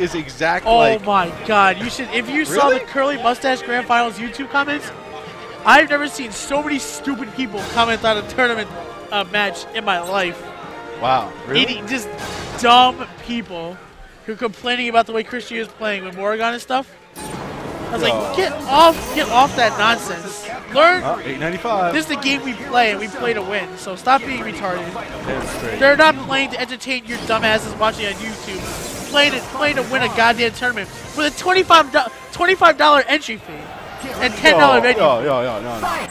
is exact Oh like my god, you should if you saw the curly mustache grand finals YouTube comments, I've never seen so many stupid people comment on a tournament uh, match in my life. wow. Really? Eating just dumb people who are complaining about the way Christian is playing with Morrigan and stuff. I was like, get off, get off that nonsense. Learn. Oh, 895. This is the game we play, and we play to win. So stop being retarded. They're not playing to entertain your dumbasses watching on YouTube. Playing to, playing to win a goddamn tournament with a $25, $25 entry fee and $10 venue. Yo, yo, yo, no, no.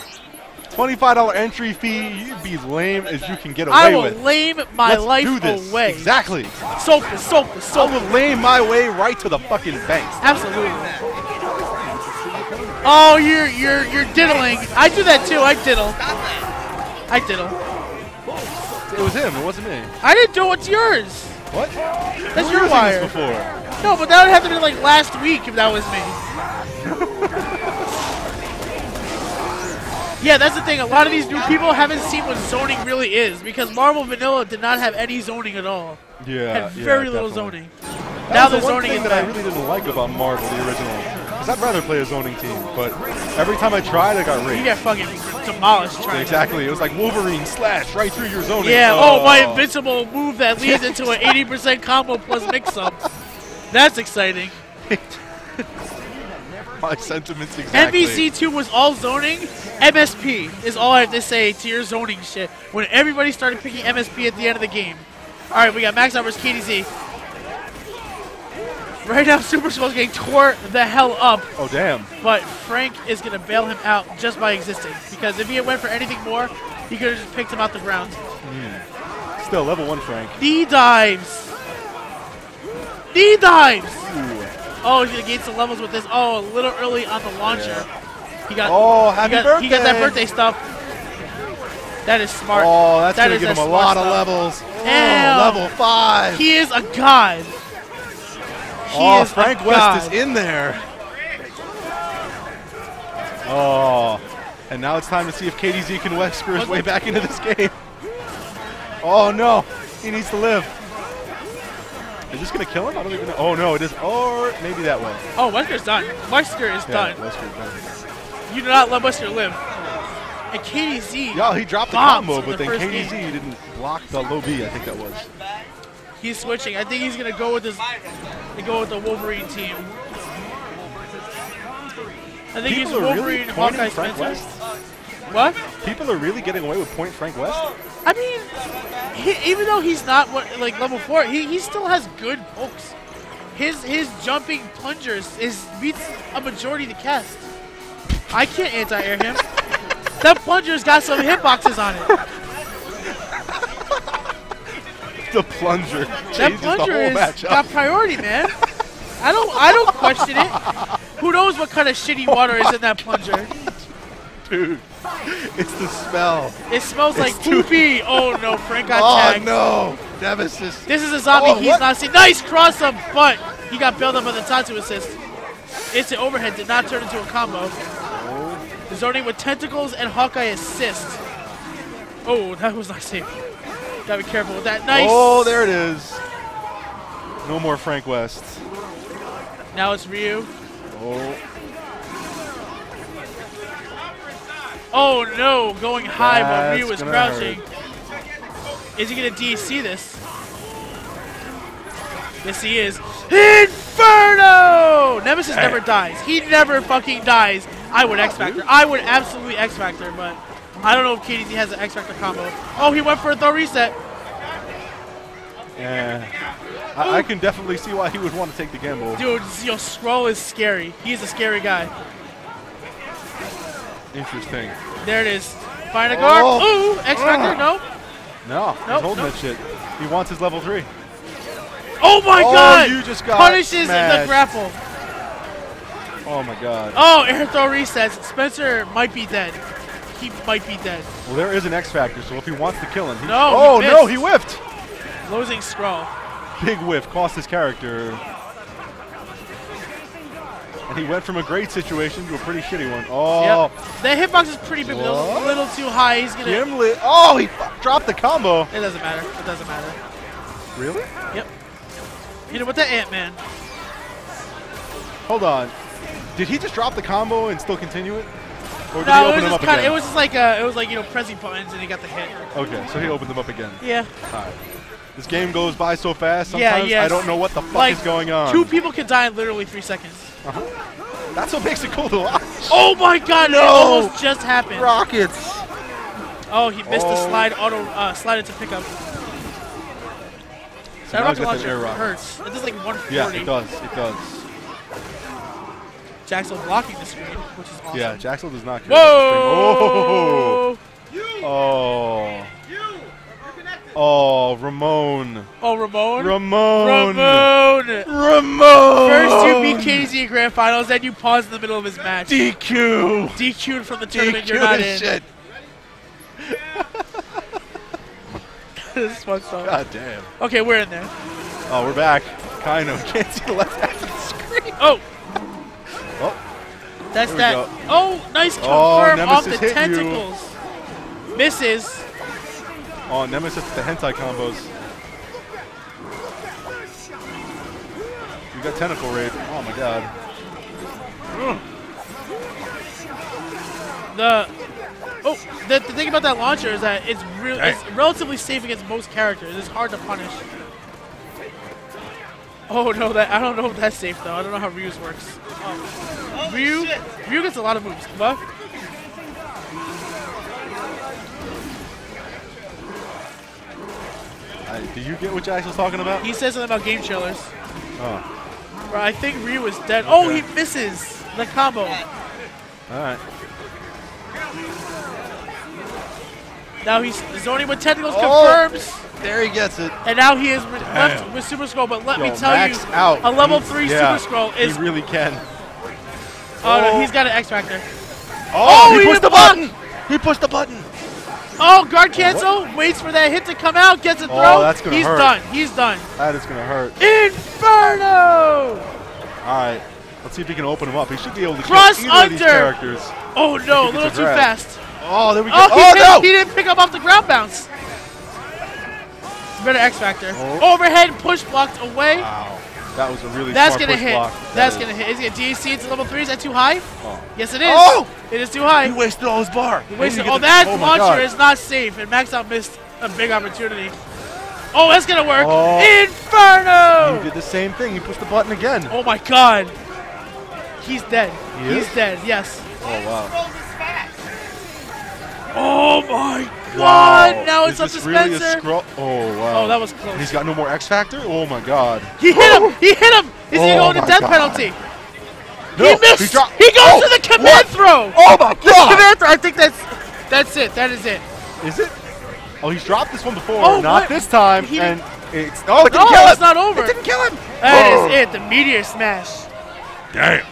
Twenty-five dollar entry fee. You'd be lame as you can get away with. I will with. lame my Let's life do this. away. Exactly. Soapus, soapus, I soapus. will lame my way right to the fucking bank. Absolutely. Oh, you're you're you're diddling. I do that too. I diddle. I diddle. It was him. It wasn't me. I didn't do it. What's yours? What? That's your were using this wire. Before. No, but that would have to be like last week if that was me. yeah, that's the thing. A lot of these new people haven't seen what zoning really is because Marvel Vanilla did not have any zoning at all. Yeah. Had yeah, very little definitely. zoning. That now the the zoning thing is that I really didn't like about Marvel, the original. Because I'd rather play a zoning team, but every time I tried, I got raped. You get fucking demolished trying. Exactly. It was like Wolverine slash right through your zoning. Yeah. Oh, oh. my invincible move that leads into an 80% combo plus mix-up. That's exciting. My sentiments exactly. MVC2 was all zoning. MSP is all I have to say to your zoning shit. When everybody started picking MSP at the end of the game. All right, we got Max versus KDZ. Right now, Super Skrull's getting tore the hell up, Oh damn. but Frank is going to bail him out just by existing. Because if he had went for anything more, he could have just picked him out the ground. Hmm. Still level one Frank. Knee dives. Knee dives. Ooh. Oh, he's going to gain some levels with this. Oh, a little early on the launcher. He got Oh, he got, birthday. he got that birthday stuff. That is smart. Oh, that's That gonna give him a lot of stuff. levels. Oh, level five. He is a god. Oh, Frank oh, West god. is in there. Oh, and now it's time to see if KDZ can whisper his way back into this game. Oh no, he needs to live. Is this gonna kill him? I don't even know. Oh no, it is. Or maybe that way. Oh, Wesker's done. Wesker is Yeah, done. Wesker done. You do not let Wesker live. And KDZ, Yeah, he dropped the combo, but the then KDZ game. didn't block the low B. I think that was. he's switching. I think he's gonna go with his. They go with the Wolverine team. I think he's People are really Wolverine, pointing Hawkeye, Frank Spencer. West. What? People are really getting away with point Frank West. I mean, he, even though he's not what like level four, he, he still has good pokes. His his jumping plungers is beats a majority of the cast. I can't anti-air him. that plunger's got some hitboxes on it. The plunger That changes the whole plunger is matchup. got priority, man. I don't I don't question it. Who knows what kind of shitty oh water is in that plunger? Dude, it's the smell. It smells like It's too- poopy. Oh no, Frank got Oh tagged. no, Nemesis. This is a zombie Oh, he's what? not seen. Nice cross up, but he got bailed up by the Tatsu assist. Instant overhead did not turn into a combo. Oh. Zoning with tentacles and Hawkeye assist. Oh, that was not safe. Gotta be careful with that. Nice. Oh, there it is. No more Frank West. Now it's Ryu. Oh, Oh no, going high, but That's Ryu was gonna crouching. Is he gonna DC this? Yes, he is. Inferno! Nemesis never dies. He never fucking dies. I would X Factor. I would absolutely X Factor, but I don't know if KDZ has an X Factor combo. Oh, he went for a throw reset. yeah. I, I can definitely see why he would want to take the gamble. Dude, yo, Skrull is scary. He's a scary guy. Interesting. There it is. Find a guard. Oh. Ooh, X Factor. Ugh. Ah. No. No, he's Nope, holding nope. that shit. He wants his level three. Oh my Oh, god! you just got Punishes the grapple. Oh my god. Oh, air throw resets. Spencer might be dead. He might be dead. Well, there is an X factor, so if he wants to kill him, he No, Oh he no, he whiffed. Losing Skrull. Big whiff, cost his character. And he went from a great situation to a pretty shitty one. Oh, Yep. That hitbox is pretty big, but a little too high. He's gonna. Gimlet. Oh, he dropped the combo. It doesn't matter. It doesn't matter. Really? Yep. Hit him with the Ant Man. Hold on. Did he just drop the combo and still continue it? Or No, it was just up kind of, it was just like uh, it was like you know pressing buttons and he got the hit. okay, so he opened them up again. Yeah. Alright. This game goes by so fast. Yeah, Sometimes I don't know what the fuck Like is going on. two people can die in literally three seconds. Uh -huh. That's what makes it cool to watch. Oh my god! It No. almost just happened. Rockets. Oh, he missed the Oh. slide auto uh, slide into pickup. So That rocket he's got the air launcher hurts. It does like 140. Yeah, it does. It does. Jaxel blocking the screen, which is awesome. Yeah, Jaxel does not care. about the Whoa! screen. Oh. Oh. Oh, Ramon. Oh, Ramon. Ramon. Ramon. Ramon. First you beat KZ in grand finals, then you pause in the middle of his match. DQ. DQ'd from the tournament DQ you're not in. shit. this is fucked up. God damn. Okay, we're in there. Oh, we're back. Kind of. Can't see the left half of the screen. Oh, Oh, that's that. go. Oh, nice Oh, off the hit you. tentacles. Misses. oh Nemesis the hentai combos. You got tentacle raid. Oh my god. The oh, the, the thing about that launcher is that it's. Hey. It's relatively safe against most characters. It's hard to punish. Oh no, that I don't know if that's safe though. I don't know how Ryu's works. Oh. Ryu, Ryu gets a lot of moves. What? Uh, do you get what Jax was talking about? He says something about game chillers. Oh. Bro, I think Ryu is dead. Oh, he misses the combo. All right. Now he's zoning with tentacles Oh. confirms, There he gets it. and now he is re- left with Super Skrull. But let Yo, me tell you, out. a level He's- three yeah, Super Skrull is He really can. oh, no, Oh. he's got an X Factor. Oh, oh he he pushed the block. button. He pushed the button. Oh, guard oh, cancel. Waits for that hit to come out. Gets a oh, throw. Oh, that's gonna He's hurt. done. He's done. That is gonna hurt. Inferno! All right. Let's see if he can open him up. He should be able to Cross kill either of these under. characters. Oh no, a little too fast. Oh, there we go. Oh, he, Oh, didn't, no! he didn't pick up off the ground bounce. Better X Factor. Oh. Overhead push blocked away. Wow. That was a really That's gonna hit. block. That's That gonna hit. Is it DAC to level three? Is that too high? Oh. Yes, it is. Oh! It is too high. He wasted all his bar. Wasted- He Oh, that oh launcher is not safe, and Max Out missed a big opportunity. Oh, that's gonna work. Oh. Inferno! He did the same thing. He pushed the button again. Oh my god. He's dead. He He's dead, yes. Oh wow. Oh my god! Wow. Now Is it's up to this really a Spencer. Skrull? Oh wow. oh, that was And close. he's got no more X Factor. Oh my God. He hit him! He hit him! He's gonna Oh go into my death God. penalty. No, he missed! He, He goes Oh, to the command what? throw! Oh my God. The Command throw! I think that's that's it. That is it. Is it? Oh, he's dropped this one before. Oh, not what? this time. He and it's oh, it didn't No, kill him. it's not over. It didn't kill him. That Oh. is it. The meteor smash. Damn.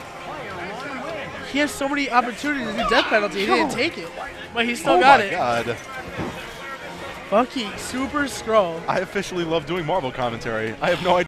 He has so many opportunities to do death penalty. He didn't take it, but he still oh got my it. God. Fucking super Skrull. I officially love doing Marvel commentary. I have no idea.